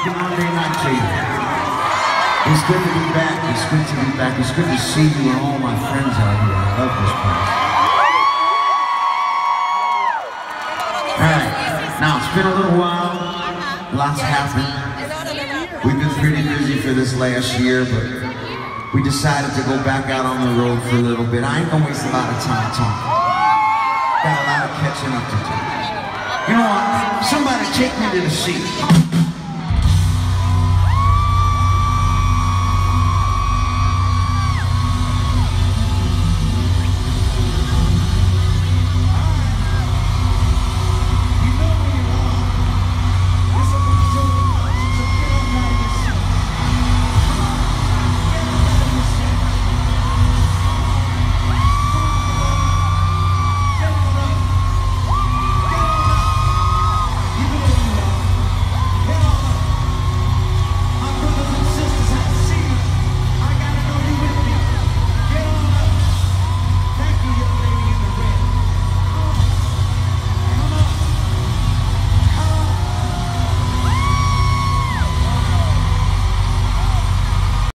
It's good to be back. It's good to be back. It's good to see you and all my friends out here. I love this place. All right. Now, it's been a little while. Lots happened. We've been pretty busy for this last year, but we decided to go back out on the road for a little bit. I ain't gonna waste a lot of time talking. Got a lot of catching up to do. You know what? Somebody take me to the sea.